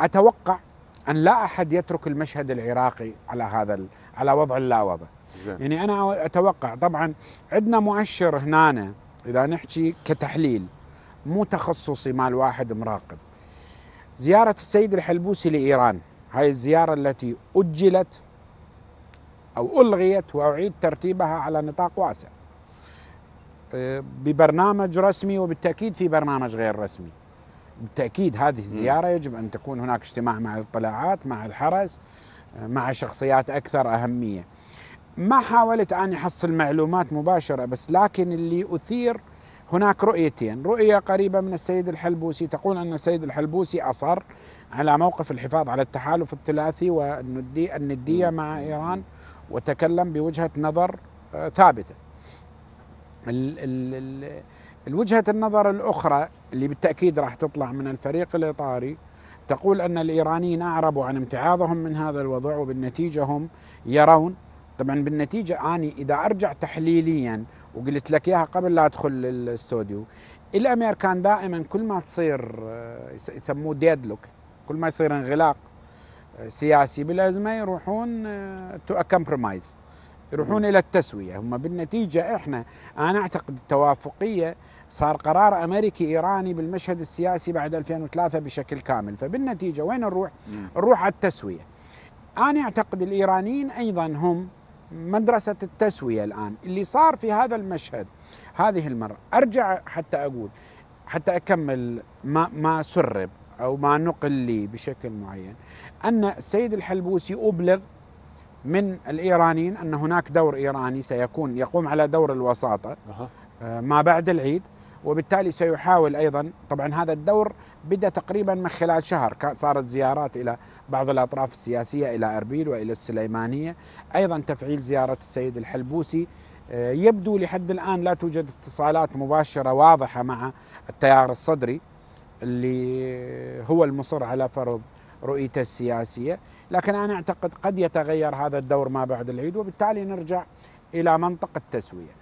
أتوقع أن لا أحد يترك المشهد العراقي على هذا على وضع اللاوضة. يعني أنا أتوقع طبعا عندنا مؤشر هنا إذا نحكي كتحليل مو تخصصي مال واحد مراقب. زيارة السيد الحلبوسي لإيران هاي الزيارة التي أجلت أو ألغيت وأعيد ترتيبها على نطاق واسع. أه، ببرنامج رسمي وبالتأكيد في برنامج غير رسمي. بالتأكيد هذه الزيارة يجب أن تكون هناك اجتماع مع الاطلاعات مع الحرس مع شخصيات أكثر أهمية. ما حاولت اني احصل معلومات مباشرة بس لكن اللي أثير هناك رؤيتين. رؤية قريبة من السيد الحلبوسي. تقول أن السيد الحلبوسي أصر على موقف الحفاظ على التحالف الثلاثي والنديه الندية مع إيران وتكلم بوجهة نظر آه، ثابتة. ال ال ال الوجهة النظر الأخرى اللي بالتأكيد راح تطلع من الفريق الإطاري تقول أن الإيرانيين اعربوا عن امتعاضهم من هذا الوضع وبالنتيجة هم يرون. طبعا بالنتيجة أني إذا أرجع تحليليا وقلت لك إياها قبل لا أدخل الاستوديو الامريكان دائما كل ما تصير آه، يسموه ديدلوك كل ما يصير انغلاق آه، سياسي بالأزمة يروحون to compromise يروحون إلى التسوية. هم بالنتيجة إحنا أنا أعتقد التوافقية صار قرار أمريكي إيراني بالمشهد السياسي بعد 2003 بشكل كامل. فبالنتيجة وين نروح؟ نروح على التسوية. أنا أعتقد الإيرانيين أيضا هم مدرسة التسوية الآن. اللي صار في هذا المشهد هذه المرة أرجع حتى أقول حتى أكمل ما ما سرب أو ما نقل لي بشكل معين أن السيد الحلبوسي أبلغ من الإيرانيين أن هناك دور إيراني سيكون يقوم على دور الوساطة آه، ما بعد العيد وبالتالي سيحاول أيضا طبعا هذا الدور بدأ تقريبا من خلال شهر صارت زيارات إلى بعض الأطراف السياسية إلى أربيل وإلى السليمانية أيضا تفعيل زيارة السيد الحلبوسي. آه، يبدو لحد الآن لا توجد اتصالات مباشرة واضحة مع التيار الصدري اللي هو المصر على فرض رؤيته السياسية، لكن أنا أعتقد قد يتغير هذا الدور ما بعد العيد وبالتالي نرجع إلى منطق التسوية.